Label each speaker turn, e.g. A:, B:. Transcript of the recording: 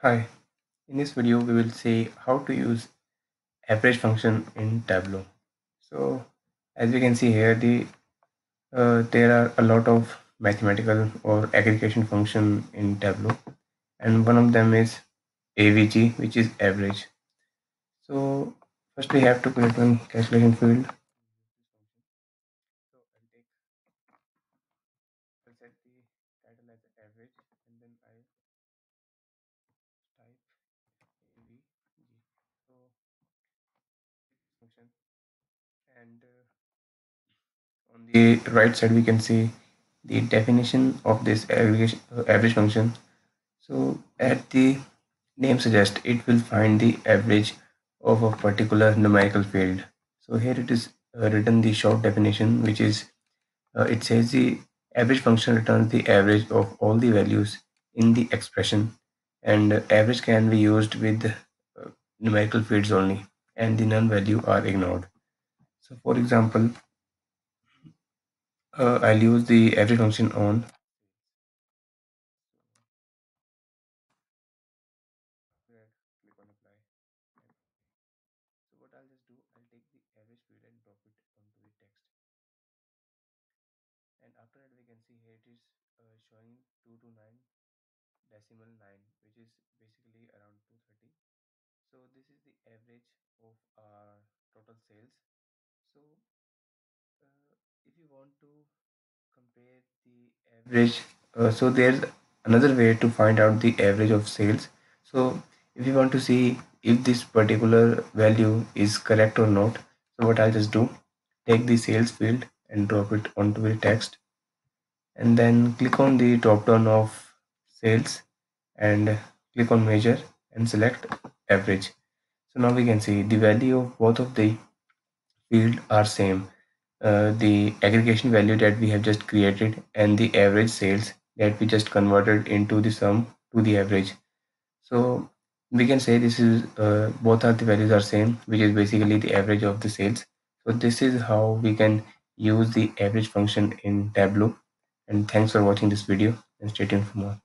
A: Hi, in this video we will see how to use average function in Tableau. So as we can see here the uh, there are a lot of mathematical or aggregation function in Tableau and one of them is AVG which is average. So first we have to create one calculation field type AVG. So function and uh, on the right side we can see the definition of this aggregation uh, average function. So at the name suggests it will find the average of a particular numerical field. So here it is uh, written the short definition which is uh, it says the average function returns the average of all the values in the expression. And average can be used with uh, numerical fields only and the none value are ignored. So for example uh, I'll use the average function on. Click on apply so what I'll just do I'll take the average field and drop it onto the text. And after that we can see here it is showing 2 to 9 decimal 9 which is basically around 230 so this is the average of our total sales. So uh, if you want to compare the average uh, so there's another way to find out the average of sales. So if you want to see if this particular value is correct or not so what I'll just do take the sales field and drop it onto the text. And then click on the drop down of sales and click on measure and select average. So now we can see the value of both of the field are same. Uh, the aggregation value that we have just created and the average sales that we just converted into the sum to the average. So we can say this is uh, both are the values are same which is basically the average of the sales. So this is how we can use the average function in tableau. And thanks for watching this video and stay tuned for more